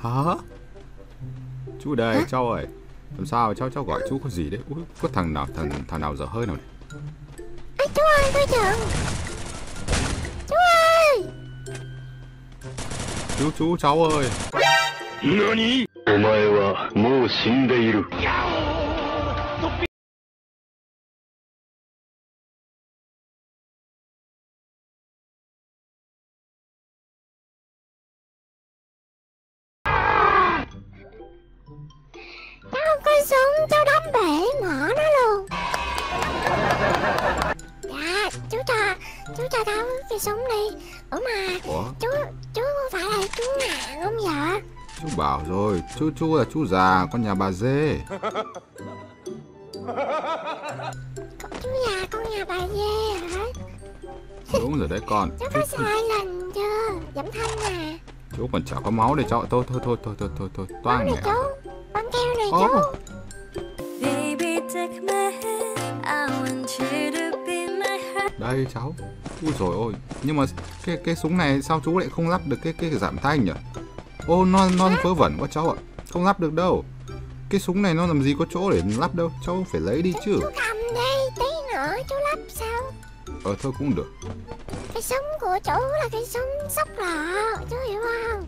Hả? Chú đây, Hả? cháu ơi. Làm sao cháu cháu gọi chú có gì đấy? Ui, có thằng nào thằng thằng nào dở hơi nào này? Ê, chú ơi, coi chừng. Chú ơi. Chú chú cháu ơi. NANI? お前はもう死んでいる。 Súng cháu đấm bể mỏ nó luôn. Dạ chú cho chú cho cháu cái súng đi. Ủa mà ủa? chú chú không phải là chú ngạn không vợ chú bảo rồi chú chú là chú già con nhà bà dê. Chú già con nhà bà dê hả? Đúng rồi đấy con. Chú có sai lần chưa? Giảm thanh nè chú còn chả có máu để cho thôi thôi thôi thôi thôi thôi thôi toang mẹ. chú bắn theo này chú đây cháu. Ui rồi ôi. Nhưng mà cái cái súng này sao chú lại không lắp được cái cái giảm thanh nhỉ? Ô non non vớ vẩn quá cháu ạ. Không lắp được đâu. Cái súng này nó làm gì có chỗ để lắp đâu. Cháu phải lấy đi chứ. Chú cầm đi tí nữa chú lắp sao? Ờ thôi cũng được. Cái súng của chú là cái súng sóc lọ chú hiểu không?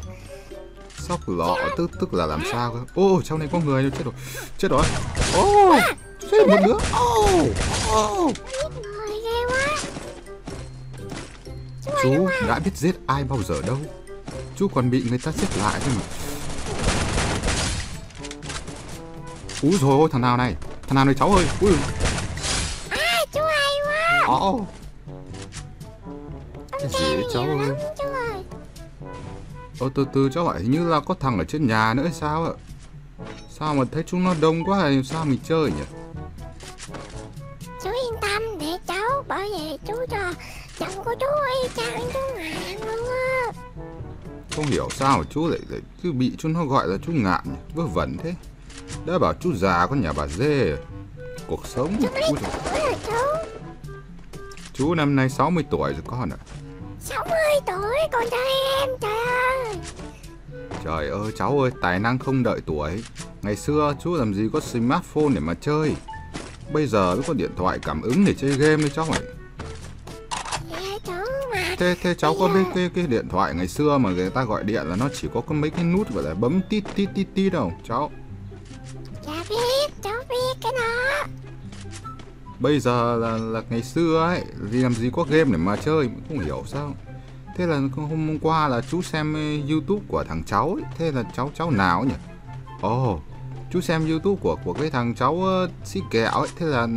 Sóc lọ tức tức là làm sao cơ? Ô trong này có người chết rồi. Chết rồi. Ô chết một đứa. Ô ô Chú đã biết giết ai bao giờ đâu. Chú còn bị người ta giết lại thôi mà. Úi rồi ôi thằng nào này? Thằng nào này cháu ơi? Ui À chú hay quá. Ồ. Cái gì cháu ơi? Ồ từ từ cháu Hình như là có thằng ở trên nhà nữa sao ạ? Sao mà thấy chúng nó đông quá hay sao mình chơi nhỉ? Chú yên tâm để cháu bảo vệ chú cho Chồng của chú y chang chú Ngạn luôn á. Không hiểu sao chú lại, lại cứ bị chú nó gọi là chú Ngạn nhỉ? Vớ vẩn thế. Đã bảo chú già con nhà bà dê Cuộc sống Chú mấy tuổi rồi chú? Chú năm nay 60 tuổi rồi con ạ. À. 60 tuổi còn trai em trời ơi. Trời ơi cháu ơi tài năng không đợi tuổi. Ngày xưa chú làm gì có smartphone để mà chơi. Bây giờ mới có điện thoại cảm ứng để chơi game đấy cháu ạ thế thế cháu có biết cái cái điện thoại ngày xưa mà người ta gọi điện là nó chỉ có cái mấy cái nút gọi là bấm tít tít tít tít đâu cháu? Dạ biết cháu biết cái đó. Bây giờ là là ngày xưa ấy thì làm gì có game để mà chơi không hiểu sao. Thế là hôm, hôm qua là chú xem youtube của thằng cháu ấy. thế là cháu cháu nào nhỉ? Ồ oh, chú xem youtube của của cái thằng cháu uh, xí kẹo ấy thế là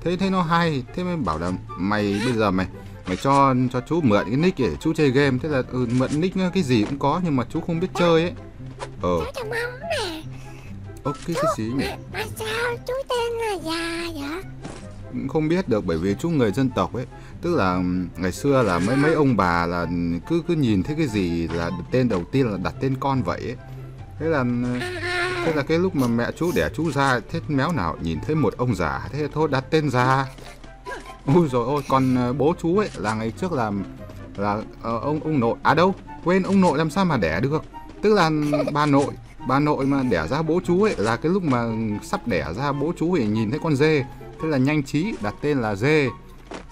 thế thế nó hay thế mới bảo là mày bây giờ mày mày cho cho chú mượn cái nick để chú chơi game. Thế là ừ, mượn nick cái gì cũng có nhưng mà chú không biết chơi ấy. Ờ. Cháu mong nè. Ok cái gì nhỉ? Mà sao chú tên là già vậy? Không biết được bởi vì chú người dân tộc ấy. Tức là ngày xưa là mấy mấy ông bà là cứ cứ nhìn thấy cái gì là tên đầu tiên là đặt tên con vậy ấy. thế là thế là cái lúc mà mẹ chú đẻ chú ra thế méo nào nhìn thấy một ông già thế thôi đặt tên già ui rồi ôi còn ờ, bố chú ấy là ngày trước là là uh, ông ông nội à đâu quên ông nội làm sao mà đẻ được. Tức là bà nội bà nội mà đẻ ra bố chú ấy là cái lúc mà sắp đẻ ra bố chú thì nhìn thấy con dê thế là nhanh trí đặt tên là dê.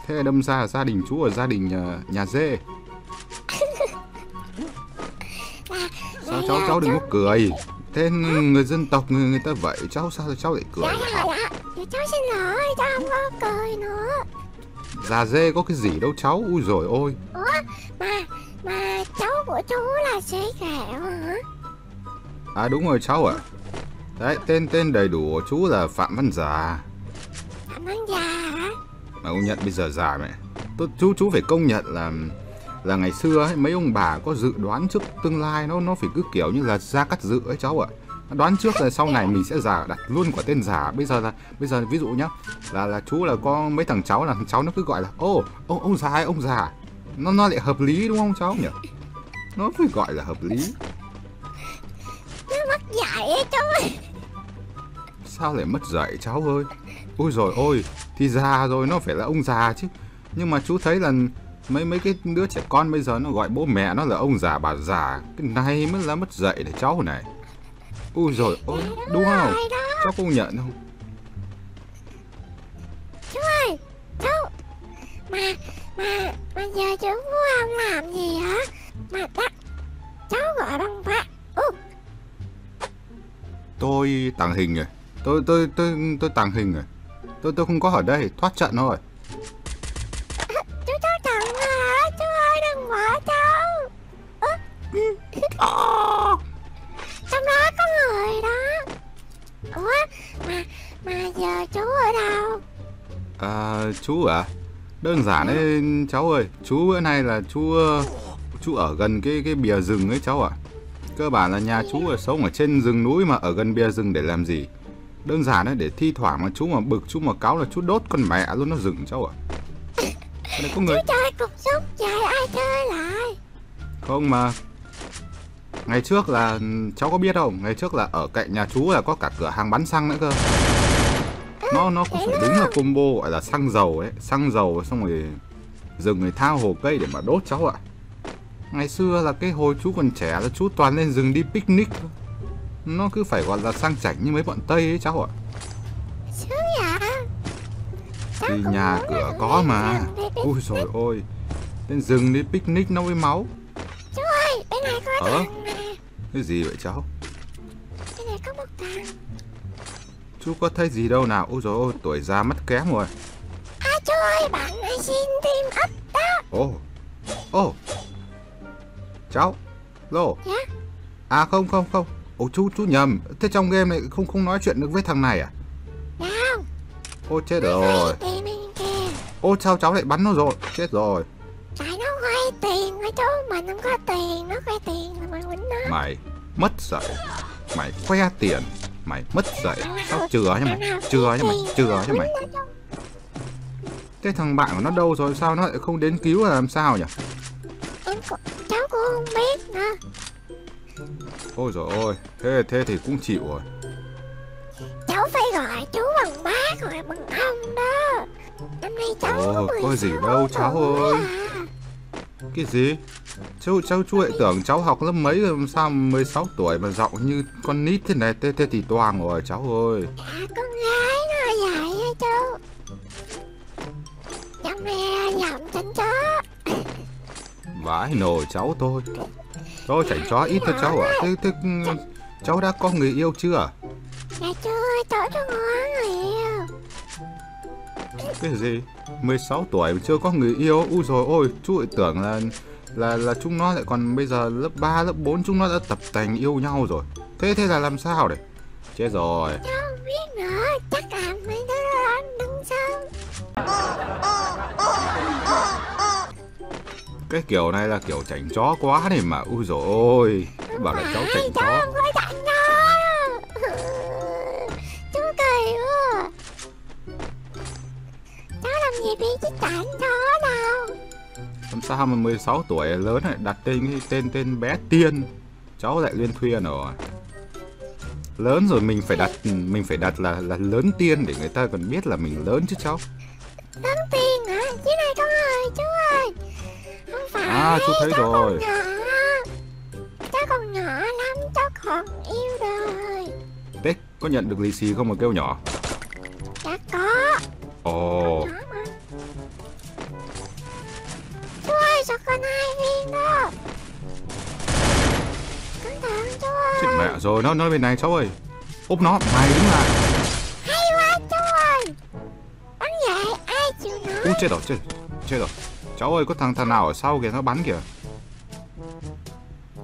Thế là đâm ra là gia đình chú ở gia đình uh, nhà dê. Sao cháu cháu đừng có cười? Thế người dân tộc người, người ta vậy cháu sao cháu lại cười dạ, dạ, dạ. cháu xin lỗi cháu không có cười nữa Già dê có cái gì đâu cháu. Ui rồi ôi Ủa mà Mà cháu của chú là xế kẹo hả? À đúng rồi cháu ạ. À. Đấy tên tên đầy đủ của chú là Phạm Văn Già. Phạm Văn Già hả? Mà công nhận bây giờ già mẹ. Tôi, chú chú phải công nhận là là ngày xưa ấy, mấy ông bà có dự đoán trước tương lai nó nó phải cứ kiểu như là ra cắt dự ấy cháu ạ đoán trước là sau này mình sẽ giả đặt luôn quả tên giả bây giờ là bây giờ ví dụ nhá là là chú là có mấy thằng cháu là thằng cháu nó cứ gọi là ô ông ông già ông già. Nó nó lại hợp lý đúng không cháu nhỉ? Nó phải gọi là hợp lý. Nó mất dạy ấy cháu sao lại mất dạy cháu ơi? Ôi rồi ôi thì già rồi nó phải là ông già chứ. Nhưng mà chú thấy là mấy mấy cái đứa trẻ con bây giờ nó gọi bố mẹ nó là ông già bà già. Cái này mới là mất dạy để cháu này ui rồi ôi đúng không rồi đó. Cháu công nhận không? Chú ơi chú. Mà mà mà giờ chú của ông làm gì hả? Mà chắc cháu gọi bằng bác Ú, tôi tàng hình rồi tôi tôi tôi tôi tàng hình rồi tôi tôi không có ở đây thoát trận thôi đâu à, chú à đơn giản đấy cháu ơi. Chú bữa nay là chú ờ, chú ở gần cái cái bìa rừng ấy cháu ạ. Cơ bản là nhà chú ở sống ở trên rừng núi mà ở gần bìa rừng để làm gì? Đơn giản đấy để thi thoảng mà chú mà bực chú mà cáo là chú đốt con mẹ luôn nó rừng cháu ạ. Này có người chú chơi cục súc vậy ai chơi lại? Không mà. Ngày trước là cháu có biết không? Ngày trước là ở cạnh nhà chú là có cả cửa hàng bán xăng nữa cơ nó nó cũng phải đúng là combo gọi là xăng dầu ấy xăng dầu xong rồi rừng người thao hồ cây để mà đốt cháu ạ. Ngày xưa là cái hồi chú còn trẻ là chú toàn lên rừng đi picnic nó cứ phải gọi là sang chảnh như mấy bọn tây ấy cháu ạ. Thì nhà cửa có mà. ui rồi ôi lên rừng đi picnic nó với máu. Chú ơi bên này có Ờ? cái gì vậy cháu chú có thấy gì đâu nào. Ôi rồi ôi tuổi già mắt kém rồi. À chú ơi bạn này xin tim ấp đó. Ồ. Ồ. Cháu. Lô. Dạ? À không không không. Ồ chú chú nhầm. Thế trong game này không không nói chuyện được với thằng này à? Nào Ô chết rồi. Ô sao cháu lại bắn nó rồi? Chết rồi. Tại nó quay tiền hả chú. Mình không có tiền nó quay tiền là mình quýnh nó. Mày mất dạy Mày khoe tiền Mày mất dạy Sao chừa cho mày Chừa cho mày Chừa cho mày. Thế thằng bạn của nó đâu rồi? Sao nó lại không đến cứu là làm sao nhỉ? Em cháu cũng không biết nữa Ôi rồi ôi Thế thế thì cũng chịu rồi. Cháu phải gọi chú bằng bác hoặc bằng ông đó. Năm nay cháu Ồ, có gì 16 đâu, cháu ơi. à. Cái gì Cháu, cháu chú lại tưởng cháu học lớp mấy rồi sao 16 tuổi mà giọng như con nít thế này Thế, thế thì toang rồi cháu ơi. Dạ con gái nó vậy á chú. Trong này giọng chánh chó. Vãi nồi cháu tôi. Tôi chảnh chó ít thôi cháu ạ. Thế, thế cháu đã có người yêu chưa? Dạ chú ơi cháu cho ngon người yêu. Cái gì? 16 tuổi mà chưa có người yêu? Ui rồi ôi chú lại tưởng là là là chúng nó lại còn bây giờ lớp 3, lớp 4 chúng nó đã tập tành yêu nhau rồi. Thế thế là làm sao đấy Chết rồi. Cháu không biết nữa chắc là mấy đứa đó đứng sau. Cái kiểu này là kiểu chảnh chó quá này mà. Ui rồi ôi Bảo là cháu chảnh chó sao mà 16 tuổi lớn lại đặt tên cái tên tên bé Tiên Cháu lại liên thuyên rồi Lớn rồi mình phải đặt mình phải đặt là là lớn tiên để người ta còn biết là mình lớn chứ cháu. Lớn tiền hả? Dưới này có người chú ơi Không phải À, chú thấy cháu rồi. còn nhỏ Cháu còn nhỏ lắm Cháu còn yêu đời Thế có nhận được lì xì không mà kêu nhỏ? Rồi nó nói bên này cháu ơi. Úp nó, mày đứng lại. Hay quá chú ơi Bắn vậy ai chịu Ui nổi chết rồi, chết, chết rồi. Cháu ơi có thằng thằng nào ở sau kìa nó bắn kìa.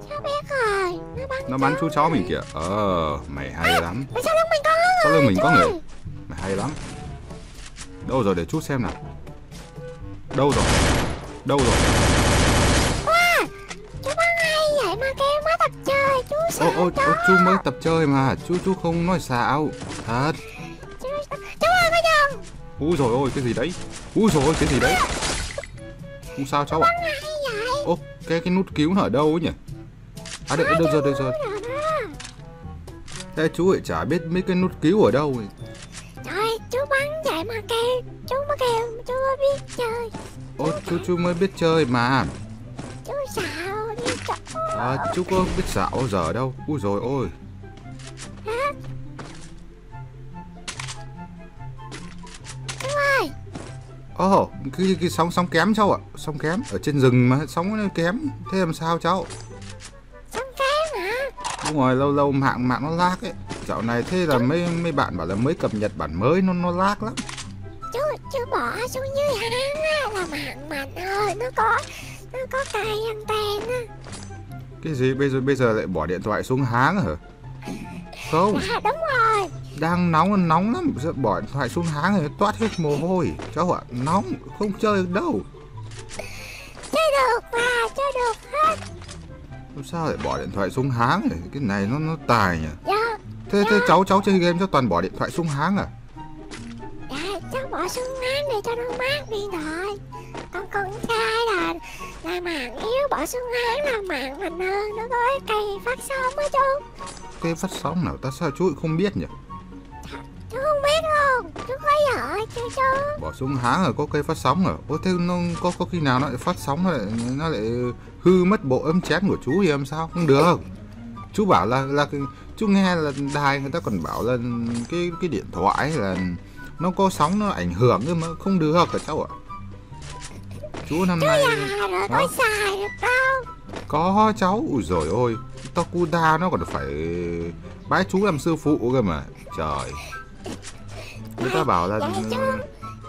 Cháu biết rồi Nó bắn Nó bắn chú cháu mình kìa. Ờ, mày hay lắm. Ở sau lưng mình có người Sau lưng mình có người. ơi. Mày hay lắm. Đâu rồi để chút xem nào. Đâu rồi? Đâu rồi? Ô ô chó ô chú mới tập chơi mà, chú chú không nói xạo. Thật. chú, ơi có chồng Úi rồi ôi cái gì đấy? Úi rồi ôi cái gì đấy? Không sao cháu ạ. vậy Ô cái cái nút cứu nó ở đâu ấy nhỉ? À đây, đây rồi đây rồi. Thế chú lại chả biết mấy cái nút cứu ở đâu ấy. trời chú bắn vậy mà kêu chú mới kêu chú mới biết chơi Ô, chú chú mới biết chơi mà. À, chú có biết xạo bao giờ đâu. Ui rồi ôi. Ồ, cái, cái sóng sóng kém cháu ạ. Sóng kém ở trên rừng mà sóng nó kém. Thế làm sao cháu? xong kém hả Đúng rồi, lâu lâu mạng mạng nó lag ấy. Dạo này thế là mấy mấy bạn bảo là mới cập nhật bản mới nó nó lag lắm. chú chú bỏ xuống dưới háng á là mạng mạnh ơi nó có nó có cây anten á Cái gì bây giờ bây giờ lại bỏ điện thoại xuống háng hả? Không, dạ đúng rồi đang nóng nóng lắm, Giờ bỏ điện thoại xuống háng thì toát hết mồ hôi. Cháu ạ, nóng, không chơi được đâu. chơi được mà chơi được hết sao lại bỏ điện thoại xuống háng nhỉ? Cái này nó nó tài nhỉ? dạ Thế thế cháu cháu chơi game cho toàn bỏ điện thoại xuống háng à? dạ cháu bỏ xuống háng để cho nó mát đi rồi còn con trai là là mạng yếu bỏ xuống háng là mạng mạnh hơn nó có cây phát sóng á chú Cái phát sóng nào ta sao chú không biết nhỉ? chú không biết luôn chú có vợ chưa chú Bỏ xuống háng rồi có cây phát sóng à? Ô thế nó có có khi nào nó lại phát sóng nó lại nó lại hư mất bộ âm chén của chú thì làm sao? Không được. Chú bảo là là chú nghe là đài người ta còn bảo là cái cái điện thoại là nó có sóng nó ảnh hưởng nhưng mà không được cả cháu ạ. Chú năm nay. rồi có cháu. Ui rồi ôi Tokuda nó còn phải bái chú làm sư phụ cơ mà. Trời. Người ta bảo là Dạ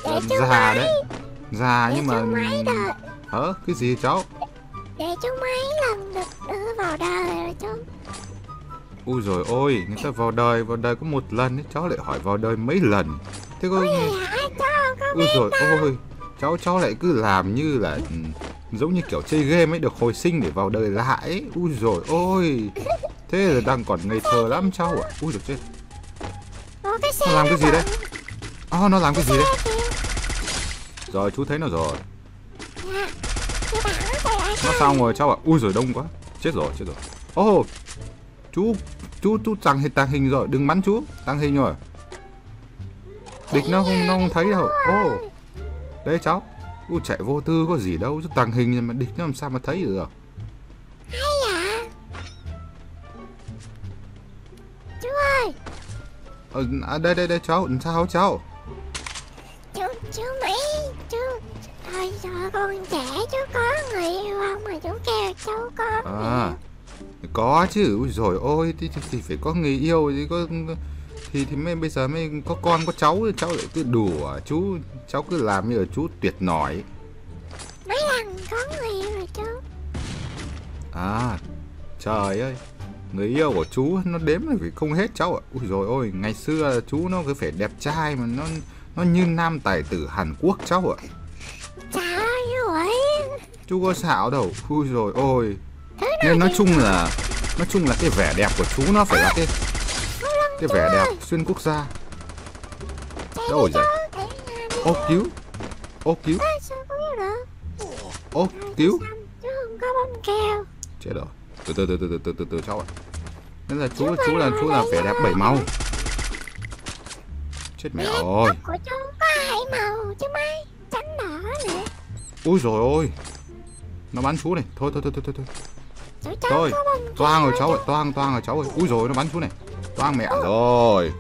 Để chú già đấy. Già nhưng mà được hả? Cái gì cháu? Để chú mấy lần được đưa vào đời rồi chú. Ui rồi ôi người ta vào đời vào đời có một lần ấy cháu lại hỏi vào đời mấy lần? Thế có Ôi hả? Cháu ui rồi ôi cháu cháu lại cứ làm như là ừ, giống như kiểu chơi game ấy được hồi sinh để vào đời lại ấy. ui rồi ôi thế là đang còn ngây thơ lắm cháu ạ ui rồi chết xe Nó làm cái gì đấy? bận. Ồ, nó làm cái gì đấy? Rồi, chú thấy nó rồi. Dạ nó xong rồi cháu ạ. Ui rồi đông quá. Chết rồi, chết rồi. Ô, chú, chú, chú tăng hình, tăng hình rồi. Đừng bắn chú. Tăng hình rồi. Địch nó không, nó không thấy đâu. Ô, đấy cháu. Ui, chạy vô tư có gì đâu. Chú tăng hình mà địch nó làm sao mà thấy được. Hay dạ Chú ơi Ờ, à, đây, đây, đây cháu. Sao cháu? Chú, chú Mỹ Chú Thôi giờ con trẻ chú có người yêu không mà chú kêu chú có À, có chứ. Rồi ôi, thì, thì, thì phải có người yêu thì có thì thì mới bây giờ mới có con có cháu cháu lại cứ đùa chú cháu cứ làm như là chú tuyệt nổi. Mấy lần có người yêu rồi chú? À trời ơi người yêu của chú nó đếm là phải không hết cháu ạ. Ui rồi ôi ngày xưa chú nó cứ phải đẹp trai mà nó nó như nam tài tử Hàn Quốc cháu ạ. Trời ơi. Chú có xạo đâu. Ui rồi ôi. Nên nói chung là nói chung là cái vẻ đẹp của chú nó phải là cái cái vẻ đẹp xuyên quốc gia. Đâu rồi. vậy Ô cứu. Ô cứu. Ô cứu. Chết rồi. Từ từ từ từ từ từ từ, từ cháu ạ. Nên là chú chú là chú là vẻ đẹp bảy màu. Chết mẹ rồi ui rồi ôi Nó bắn chú này. Thôi thôi thôi thôi thôi Thôi, toang rồi cháu ơi, toang toang rồi cháu ơi. ui rồi nó bắn chú này. toang mẹ rồi